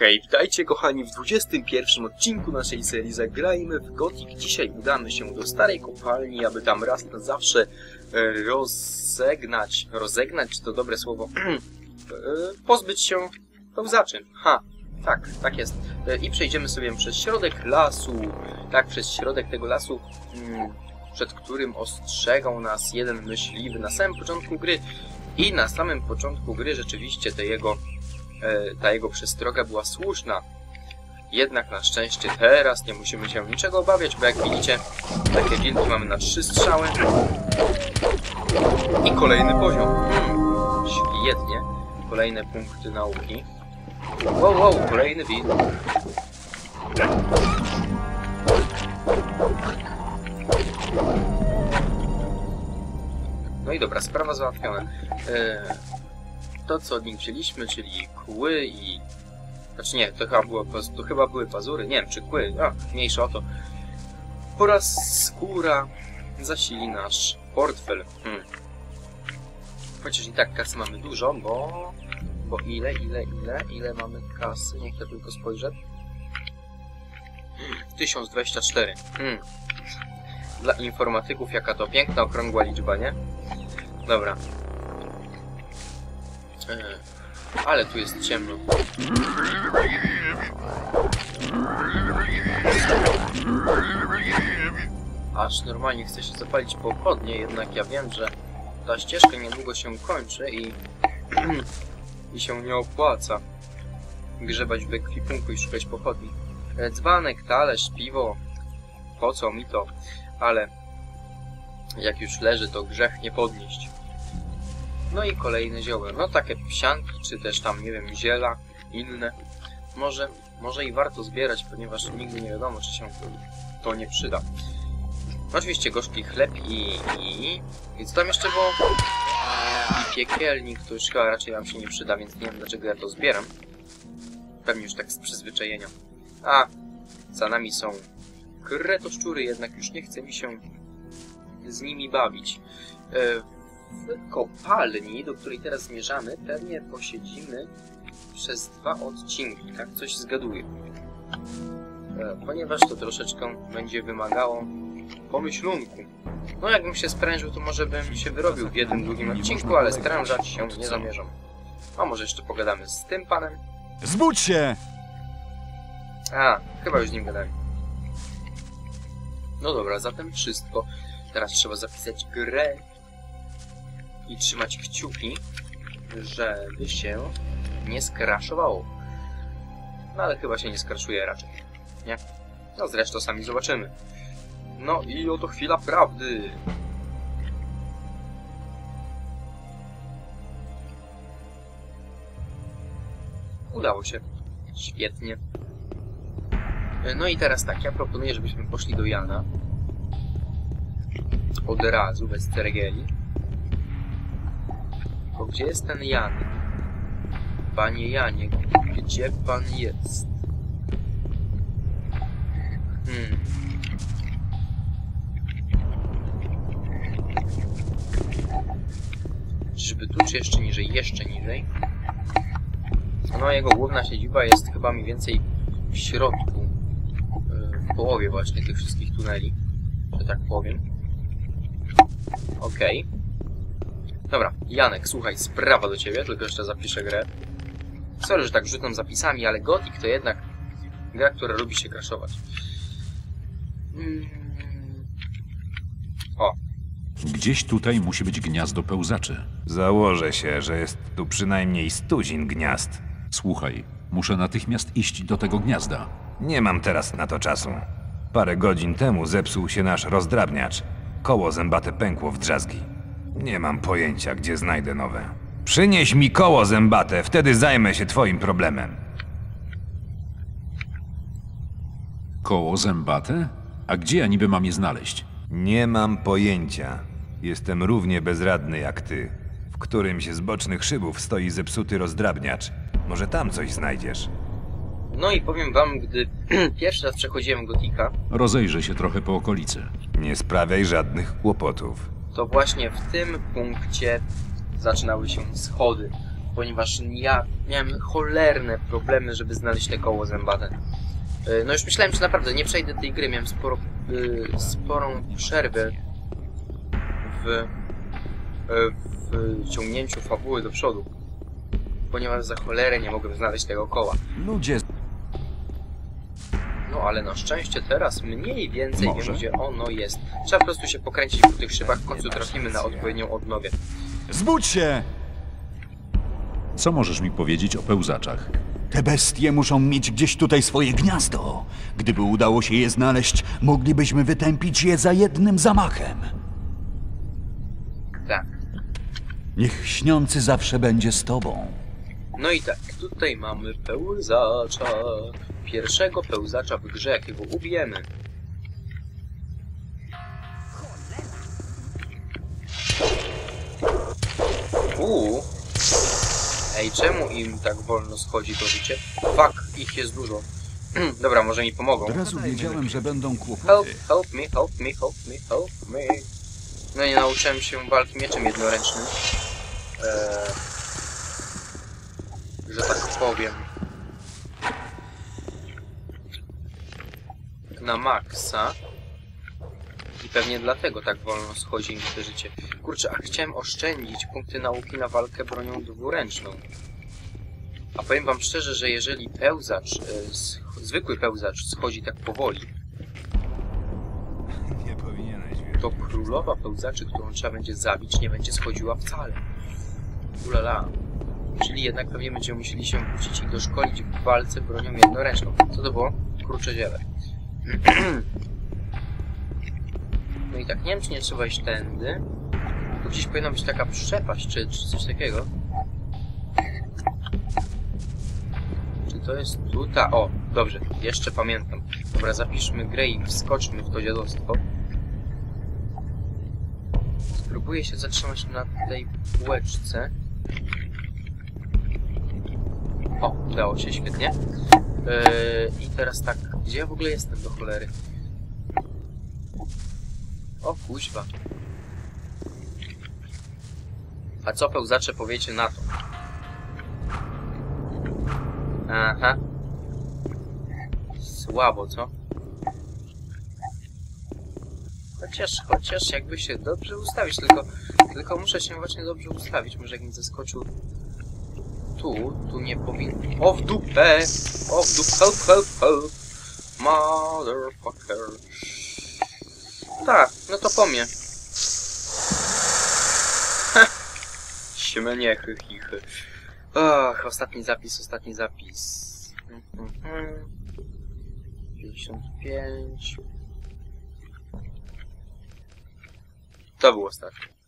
Hej, witajcie kochani w 21 odcinku naszej serii Zagrajmy w Gothic. Dzisiaj udamy się do starej kopalni, aby tam raz na zawsze e, rozegnać, rozegnać, czy to dobre słowo, e, pozbyć się pełzaczy. Ha, tak, tak jest. E, I przejdziemy sobie przez środek lasu, tak, przez środek tego lasu, mm, przed którym ostrzegał nas jeden myśliwy na samym początku gry. I na samym początku gry rzeczywiście te jego ta jego przestroga była słuszna. Jednak na szczęście teraz nie musimy się niczego obawiać, bo jak widzicie, takie wilki mamy na trzy strzały. I kolejny poziom. Hmm, świetnie. Kolejne punkty nauki. Wow, wow, kolejny wilk. No i dobra, sprawa załatwiona. E, to, co od nich wzięliśmy, czyli kły i... Znaczy nie, to chyba, było, to chyba były pazury, nie wiem, czy kły, a, mniejsza o to. Oraz skóra zasili nasz portfel. Hmm. Chociaż i tak kasy mamy dużo, bo... Bo ile, ile, ile, ile mamy kasy? Niech ja tylko spojrzę. 1024. Hmm. Dla informatyków jaka to piękna, okrągła liczba, nie? Dobra. Ale tu jest ciemno. Aż normalnie chce się zapalić pochodnie, jednak ja wiem, że ta ścieżka niedługo się kończy i, i się nie opłaca grzebać w ekwipunku i szukać pochodni. Dzbanek, talerz, piwo, po co mi to? Ale jak już leży, to grzech nie podnieść. No i kolejne zioła. No takie psianki, czy też tam, nie wiem, ziela, inne. Może, może i warto zbierać, ponieważ nigdy nie wiadomo, czy się to, nie przyda. Oczywiście gorzki chleb i, i... I co tam jeszcze było? I piekielnik, to już chyba raczej nam się nie przyda, więc nie wiem dlaczego ja to zbieram. Pewnie już tak z przyzwyczajenia. A, za nami są kretoszczury, jednak już nie chce mi się z nimi bawić. E, w kopalni, do której teraz zmierzamy, pewnie posiedzimy przez dwa odcinki, tak coś zgaduję. E, Ponieważ to troszeczkę będzie wymagało pomyślunku. No jakbym się sprężył, to może bym się wyrobił w jednym, drugim odcinku, ale sprężać się nie zamierzam. A może jeszcze pogadamy z tym panem? Zbudź się! A, chyba już z nim gadałem. No dobra, zatem wszystko. Teraz trzeba zapisać grę i trzymać kciuki, żeby się nie skraszowało. No ale chyba się nie skraszuje raczej, nie? No zresztą sami zobaczymy. No i oto chwila prawdy. Udało się. Świetnie. No i teraz tak, ja proponuję, żebyśmy poszli do Jana. Od razu, bez ceregieli. Gdzie jest ten Jan? Panie Janie, gdzie pan jest? Hmm. Czyżby tu, czy jeszcze niżej? Jeszcze niżej. No, jego główna siedziba jest chyba mniej więcej w środku. yy, W połowie właśnie tych wszystkich tuneli. Że tak powiem. Okej. Dobra, Janek, słuchaj, sprawa do ciebie, tylko jeszcze zapiszę grę. Sorry, że tak rzucam zapisami, ale Gothic to jednak gra, która lubi się crashować. Mm. O, Gdzieś tutaj musi być gniazdo pełzaczy. Założę się, że jest tu przynajmniej stuzin gniazd. Słuchaj, muszę natychmiast iść do tego gniazda. Nie mam teraz na to czasu. Parę godzin temu zepsuł się nasz rozdrabniacz. Koło zębate pękło w drzazgi. Nie mam pojęcia, gdzie znajdę nowe. Przynieś mi koło zębate, wtedy zajmę się twoim problemem. Koło zębate? A gdzie ja niby mam je znaleźć? Nie mam pojęcia. Jestem równie bezradny jak ty. W którymś z bocznych szybów stoi zepsuty rozdrabniacz. Może tam coś znajdziesz. no i powiem wam, gdy pierwszy raz przechodziłem Gotika, Rozejrzę się trochę po okolicy. Nie sprawiaj żadnych kłopotów. To właśnie w tym punkcie zaczynały się schody. ponieważ ja miałem cholerne problemy, żeby znaleźć te koło zębate. E, No już myślałem, że naprawdę nie przejdę tej gry, miałem sporo, y, sporą przerwę w, e, w ciągnięciu fabuły do przodu, ponieważ za cholerę nie mogłem znaleźć tego koła. Ludzie No ale na szczęście teraz mniej więcej Może. wiem, gdzie ono jest. Trzeba po prostu się pokręcić po tych szybach, w końcu trafimy na odpowiednią odnowę. Zbudź się! Co możesz mi powiedzieć o pełzaczach? Te bestie muszą mieć gdzieś tutaj swoje gniazdo. Gdyby udało się je znaleźć, moglibyśmy wytępić je za jednym zamachem. Tak. Niech śniący zawsze będzie z tobą. No i tak, tutaj mamy pełzacza. Pierwszego pełzacza w grze, jakiego ubijemy. Uuu. Ej, czemu im tak wolno schodzi to życie? Fuck, ich jest dużo. Dobra, może mi pomogą. Od razu wiedziałem, że będą Help, kłopoty. help me, help me, help me, help me. No i nauczyłem się walki mieczem jednoręcznym. Eee, że tak powiem. Na maksa. I pewnie dlatego tak wolno schodzi im to życie. Kurczę, a chciałem oszczędzić punkty nauki na walkę bronią dwuręczną. A powiem wam szczerze, że jeżeli pełzacz, e, zwykły pełzacz schodzi tak powoli, to królowa pełzaczy, którą trzeba będzie zabić, nie będzie schodziła wcale. Ulala. Czyli jednak pewnie będziemy musieli się wrócić i doszkolić w walce bronią jednoręczną. Co to było? Kurcze ziele. No i tak, nie wiem czy nie trzeba iść tędy. Tu gdzieś powinna być taka przepaść, czy, czy coś takiego. Czy to jest tutaj? O, dobrze, jeszcze pamiętam. Dobra, zapiszmy grę i wskoczmy w to dziadostwo. Spróbuję się zatrzymać na tej półeczce. O, udało się, świetnie. Yy, I teraz tak, gdzie ja w ogóle jestem do cholery? O, kuźwa. A co pełzacze powiecie na to? Aha. Słabo, co? Chociaż, chociaż jakby się dobrze ustawić, tylko, tylko muszę się właśnie dobrze ustawić. Może jakbym zaskoczył tu, tu nie powinien... O, w dupę! O, w dupę, help, help, help! Motherfucker. Tak, no to po mnie. Siemeniechy, chichy. Och, ostatni zapis, ostatni zapis. Mhm. 55. To był ostatni.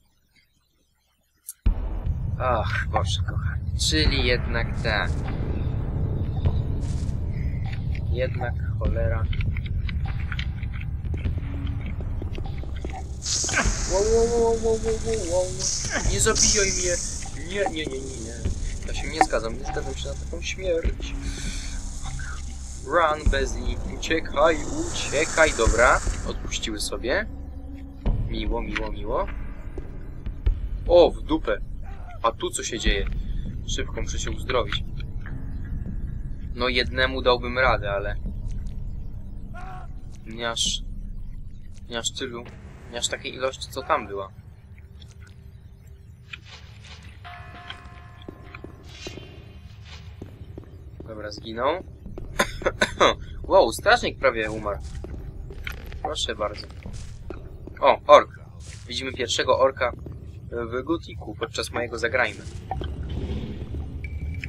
Ach, Boże kochany. Czyli jednak tak. Jednak cholera. Wow, wow, wow, wow, wow. Nie zabijaj mnie! Nie, nie, nie, nie, nie. Ja się nie zgadzam, nie zgadzam się na taką śmierć. Run, Bezzy, uciekaj, uciekaj, dobra. Odpuściły sobie. Miło, miło, miło. O, w dupę. A tu co się dzieje? Szybko muszę się uzdrowić. No jednemu dałbym radę, ale... Nie aż... Nie aż tylu... Nie aż takiej ilości, co tam była. Dobra, zginął. wow, strażnik prawie umarł. Proszę bardzo. O, ork. Widzimy pierwszego orka w gotiku podczas mojego zagrajmy.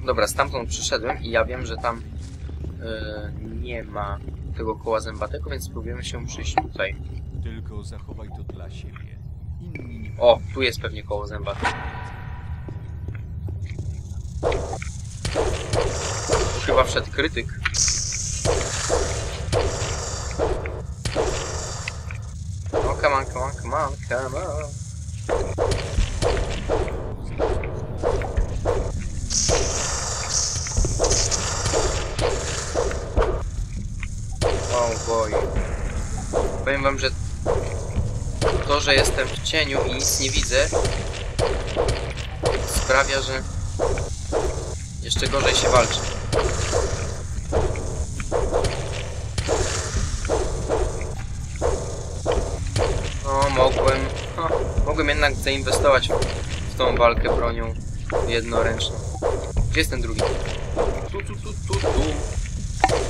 Dobra, stamtąd przyszedłem i ja wiem, że tam e, nie ma tego koła zębatego, więc spróbujemy się przyjść tutaj. Tylko zachowaj to dla siebie. Inni nie... O, tu jest pewnie koło zębate. Chyba wszedł krytyk. O, come on, come on, come on, come on. Boy. Powiem wam, że to, że jestem w cieniu i nic nie widzę, sprawia, że Jeszcze gorzej się walczy. O, mogłem... O, mogłem jednak zainwestować w tą walkę bronią jednoręczną. Gdzie jest ten drugi? Tu, tu, tu, tu, tu.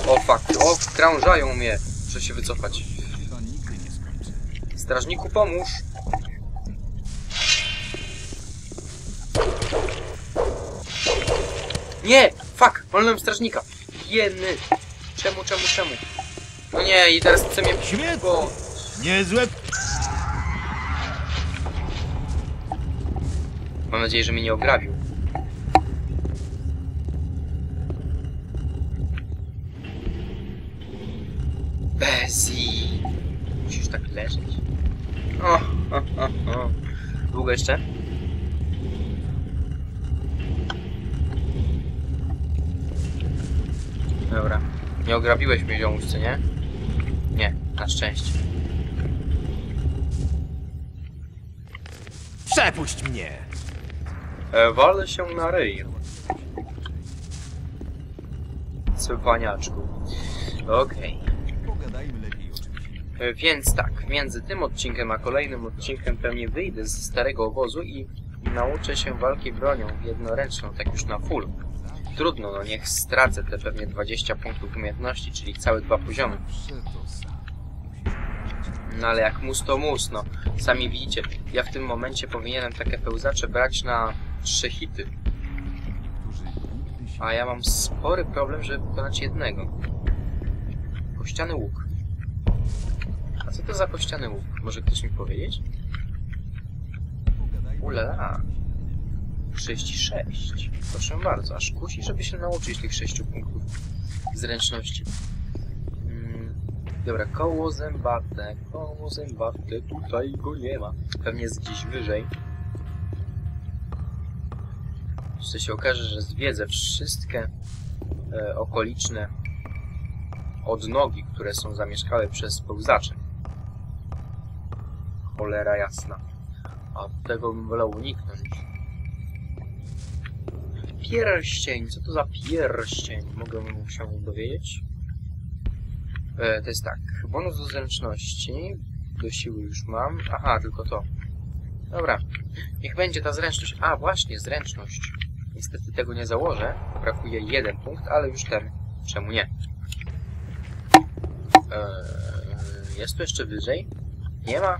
O, fuck. O, krążają mnie. Muszę się wycofać. Strażniku, pomóż! Nie! Fuck! Wolnym strażnika! Jeny! Czemu, czemu, czemu? No nie, i teraz chce mnie... Świetnie. Bo... Niezłe Mam nadzieję, że mnie nie ograbił. Bezi! Musisz tak leżeć. O, o, o, o. Długo jeszcze? Dobra. Nie ograbiłeś mnie, ziomuś, co nie? Nie, na szczęście. Przepuść mnie! E, walę się na ryj. Cwaniaczku. Okej. Pogadajmy lepiej o czymś innym. E, Więc tak, między tym odcinkiem a kolejnym odcinkiem pewnie wyjdę z starego obozu i nauczę się walki bronią jednoręczną, tak już na full. Trudno, no niech stracę te pewnie 20 punktów umiejętności, czyli całe dwa poziomy. No ale jak mus to mus, no. Sami widzicie, ja w tym momencie powinienem takie pełzacze brać na trzy hity. A ja mam spory problem, żeby wykonać jednego. Kościany łuk. Co to za kościany łuk? Może ktoś mi powiedzieć? Ulala. 36. Proszę bardzo, aż kusi, żeby się nauczyć tych 6 punktów zręczności. Mm, dobra, koło zębate, koło zębate, tutaj go nie ma. Pewnie jest gdzieś wyżej. Jeszcze się okaże, że zwiedzę wszystkie e, okoliczne odnogi, które są zamieszkałe przez pełzacze. Cholera jasna. A tego bym wolał uniknąć. Pierścień, co to za pierścień? Mogę mu się dowiedzieć? E, to jest tak, bonus do zręczności, do siły już mam, aha, tylko to. Dobra, niech będzie ta zręczność, a właśnie, zręczność. Niestety tego nie założę, brakuje jeden punkt, ale już ten, czemu nie? E, jest tu jeszcze wyżej? Nie ma?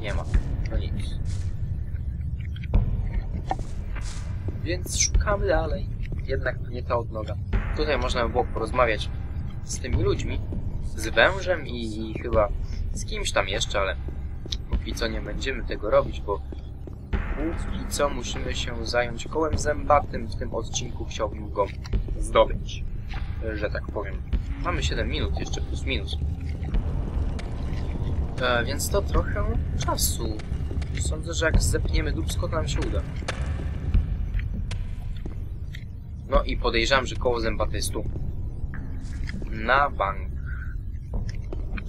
Nie ma. No nic. Więc szukamy dalej. Jednak to nie ta odnoga. Tutaj można by było porozmawiać z tymi ludźmi, z wężem i, i chyba z kimś tam jeszcze, ale póki co nie będziemy tego robić, bo póki co musimy się zająć kołem zębatym. W tym odcinku chciałbym go zdobyć, że tak powiem. Mamy 7 minut jeszcze plus minus. E, więc to trochę czasu. Sądzę, że jak zepniemy dubsko, to nam się uda. No i podejrzewam, że koło zębate. Na bank.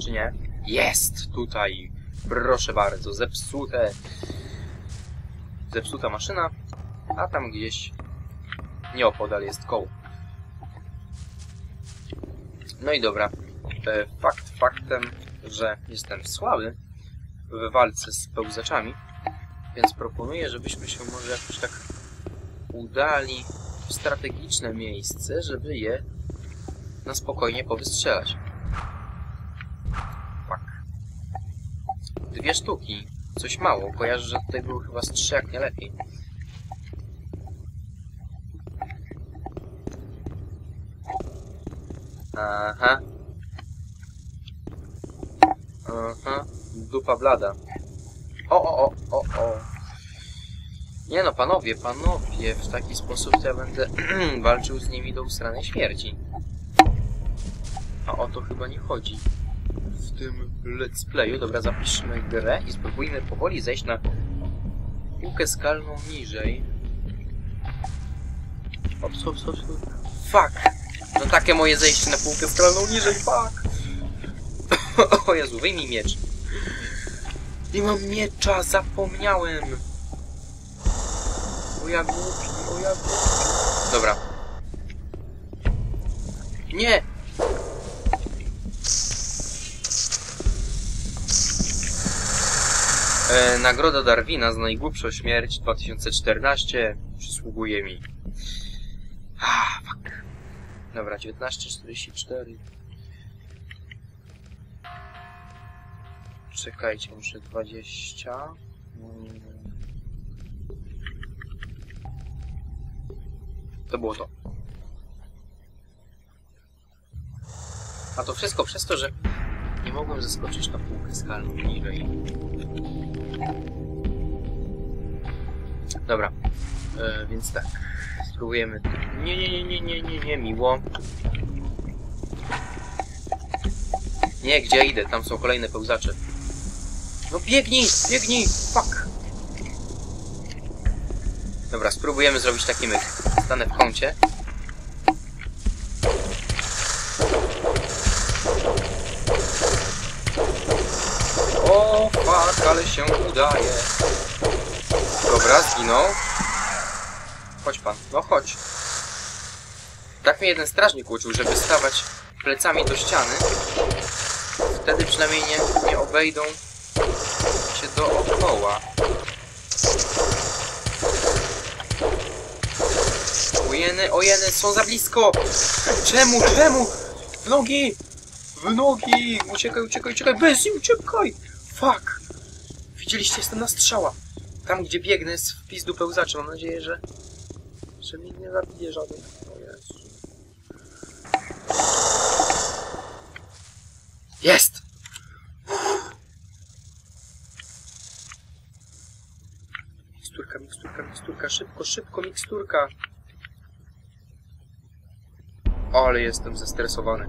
Czy nie? Jest! Tutaj. Proszę bardzo. Zepsute. Zepsuta maszyna. A tam gdzieś nieopodal jest koło. No i dobra. E, fakt faktem, że jestem słaby w walce z pełzaczami, więc proponuję, żebyśmy się może jakoś tak udali w strategiczne miejsce, żeby je na spokojnie powystrzelać. Fuck. Dwie sztuki. Coś mało. Kojarzę, że tutaj było chyba z trzy, jak nie lepiej. Aha. Aha. Dupa blada. O, o, o, o, o. Nie no, panowie, panowie, w taki sposób to ja będę walczył z nimi do usranej śmierci. A o to chyba nie chodzi w tym let's playu. Dobra, zapiszmy grę i spróbujmy powoli zejść na półkę skalną niżej. Hop, hop, hop, hop. Fuck! No takie moje zejście na półkę skalną niżej, fuck! o Jezu, wyjmij miecz. Nie mam miecza, zapomniałem. O ja głupi, o ja... Dobra. Nie! E, nagroda Darwina za najgłupszą śmierć 2014 przysługuje mi. Ah, fuck. Dobra, 1944. Czekajcie, muszę 20. Mm. To było to. A to wszystko przez to, że nie mogłem zeskoczyć na półkę skalną niżej. Dobra, e, więc tak. Spróbujemy. Nie, nie, nie, nie, nie, nie, nie, miło. Nie, gdzie idę? Tam są kolejne pełzacze. No biegnij, biegnij, fuck. Dobra, spróbujemy zrobić taki myk. Stanę w kącie. O, fuck, ale się udaje. Dobra, zginął. Chodź pan, no chodź. Tak mnie jeden strażnik uczył, żeby stawać plecami do ściany. Wtedy przynajmniej nie, nie obejdą dookoła. Ojeny, ojeny, są za blisko! Czemu, czemu? W nogi! W nogi! Uciekaj, uciekaj, uciekaj! Bez uciekaj! Fuck! Widzieliście, jestem na strzała. Tam, gdzie biegnę, jest wpis do pełzaczy. Mam nadzieję, że... że mnie nie zabije żaden. O Jezu. Jest! Miksturka, szybko, szybko, miksturka. Ale jestem zestresowany.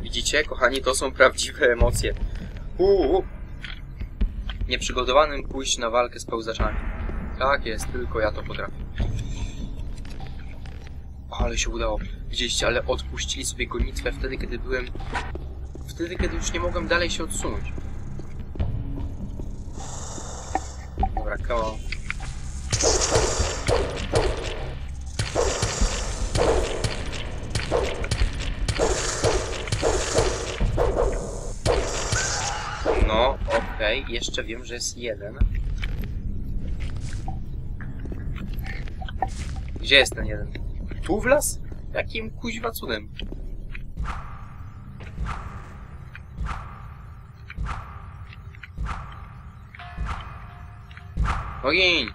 Widzicie, kochani, to są prawdziwe emocje. Uuu. Nieprzygotowanym pójść na walkę z pełzaczami. Tak jest, tylko ja to potrafię. Ale się udało. Widzieliście, ale odpuścili sobie gonitwę wtedy, kiedy byłem... Wtedy, kiedy już nie mogłem dalej się odsunąć. Dobra. No, okej, jeszcze wiem, że jest jeden. Gdzie jest ten jeden? Tu w las? Jakim kuźwa cudem? Ogień!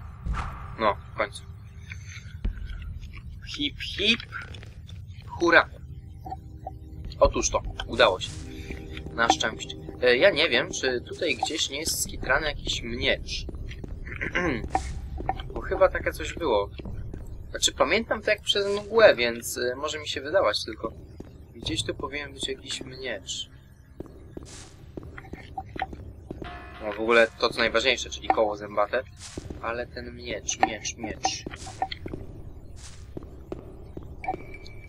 No, w końcu. Hip, hip. Hurra! Otóż to, udało się. Na szczęście. E, ja nie wiem, czy tutaj gdzieś nie jest skitrany jakiś miecz. Bo chyba takie coś było. Znaczy, pamiętam to jak przez mgłę, więc e, może mi się wydawać tylko. Gdzieś tu powinien być jakiś miecz. No w ogóle to co najważniejsze, czyli koło zębate. Ale ten miecz, miecz, miecz.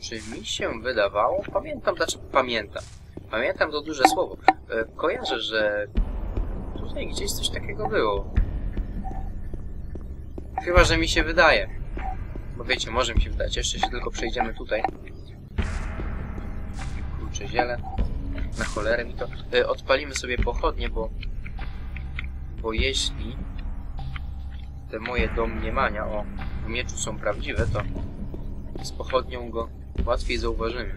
Czy mi się wydawało? Pamiętam, znaczy pamiętam. Pamiętam to duże słowo. E, kojarzę, że tutaj gdzieś coś takiego było. Chyba, że mi się wydaje. Bo wiecie, może mi się wydać. Jeszcze się tylko przejdziemy tutaj. Kurczę, ziele. Na cholerę mi to. E, odpalimy sobie pochodnie, bo... Bo jeśli te moje domniemania o mieczu są prawdziwe, to z pochodnią go łatwiej zauważymy.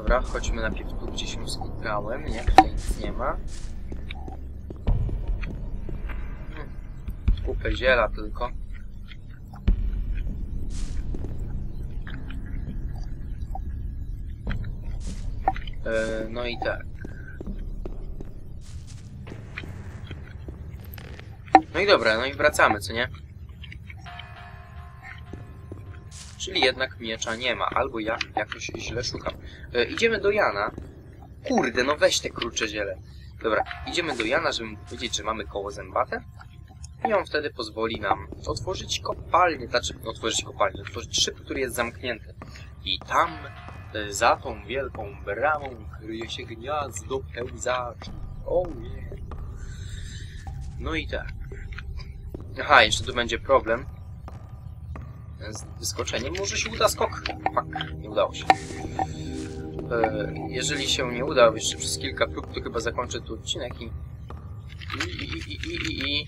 Dobra, chodźmy najpierw tu, gdzie się skitrałem. Nie, tutaj nic nie ma. Hmm. Kupę ziela tylko. E, no i tak. No i dobra, no i wracamy, co nie? Czyli jednak miecza nie ma, albo ja jakoś źle szukam. E, idziemy do Jana. Kurde, no weź te krucze ziele. Dobra, idziemy do Jana, żeby mu powiedzieć, że mamy koło zębate. I on wtedy pozwoli nam otworzyć kopalnię, znaczy otworzyć kopalnię, otworzyć szyb, który jest zamknięty. I tam, e, za tą wielką bramą, kryje się gniazdo pełzaczy. O nie. No i tak. Aha, jeszcze tu będzie problem. Z wyskoczeniem może się uda skok. Fuck, nie udało się. E, jeżeli się nie uda jeszcze przez kilka prób, to chyba zakończę tu odcinek i... I, i, i, i, i, i,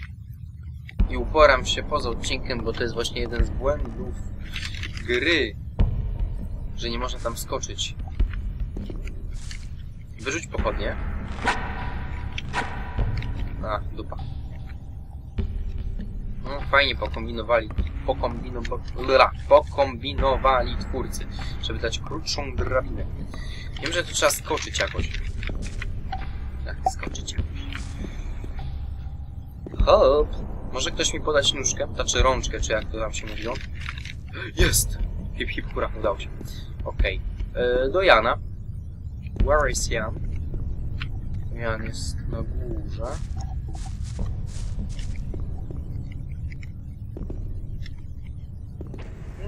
i uporam się poza odcinkiem, bo to jest właśnie jeden z błędów gry, że nie można tam skoczyć. Wyrzuć pochodnie. A, dupa. No, fajnie pokombinowali, pokombinowali, pokombinowali twórcy, żeby dać krótszą drabinę. Wiem, że tu trzeba skoczyć jakoś. Tak, skoczyć jakoś. Hop! Może ktoś mi podać nóżkę? Znaczy rączkę, czy jak to tam się mówiło? Jest! Hip hip hura, udało się. Okej. E, Do Jana. Where is Jan? Jan jest na górze.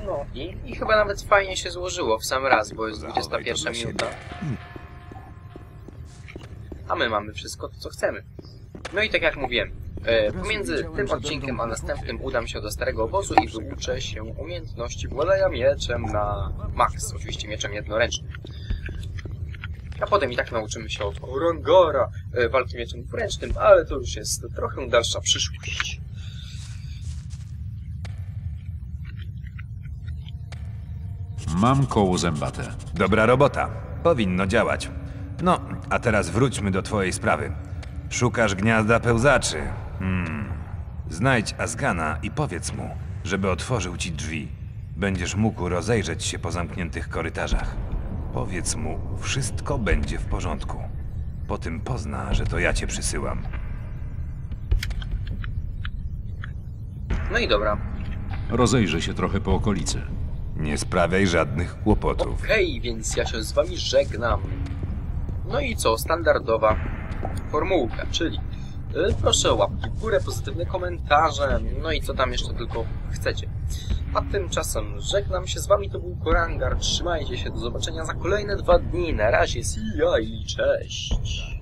No i, i chyba nawet fajnie się złożyło w sam raz, bo jest Zachowaj to 21 dla siebie. minuta. A my mamy wszystko to, co chcemy. No i tak jak mówiłem, e, pomiędzy tym odcinkiem a następnym udam się do starego obozu i wyuczę się umiejętności władania mieczem na max, oczywiście mieczem jednoręcznym. A potem i tak nauczymy się od Orangara e, walki mieczem dwuręcznym, ale to już jest trochę dalsza przyszłość. Mam koło zębate. Dobra robota. Powinno działać. No, a teraz wróćmy do twojej sprawy. Szukasz gniazda pełzaczy. Hmm. Znajdź Azgana i powiedz mu, żeby otworzył ci drzwi. Będziesz mógł rozejrzeć się po zamkniętych korytarzach. Powiedz mu, wszystko będzie w porządku. Po tym pozna, że to ja cię przysyłam. No i dobra. Rozejrzę się trochę po okolicy. Nie sprawiaj żadnych kłopotów. Okej, więc ja się z wami żegnam. No i co, standardowa formułka, czyli y, proszę łapki w górę, pozytywne komentarze, no i co tam jeszcze tylko chcecie. A tymczasem żegnam się z wami, to był Korangar, trzymajcie się, do zobaczenia za kolejne dwa dni, na razie, see ya i cześć.